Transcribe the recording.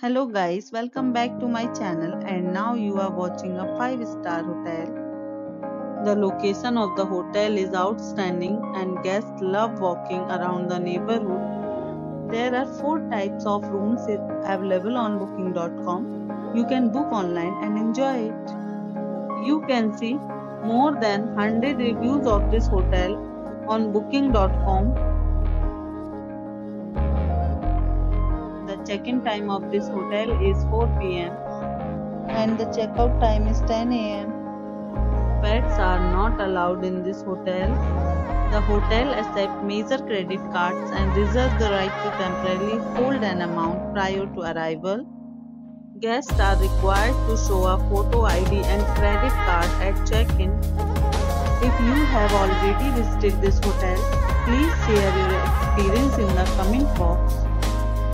Hello guys, welcome back to my channel and now you are watching a 5 star hotel. The location of the hotel is outstanding and guests love walking around the neighborhood. There are 4 types of rooms available on booking.com. You can book online and enjoy it. You can see more than 100 reviews of this hotel on booking.com check-in time of this hotel is 4 pm and the checkout time is 10 am. Pets are not allowed in this hotel. The hotel accepts major credit cards and reserves the right to temporarily hold an amount prior to arrival. Guests are required to show a photo ID and credit card at check-in. If you have already visited this hotel, please share your experience in the comment box.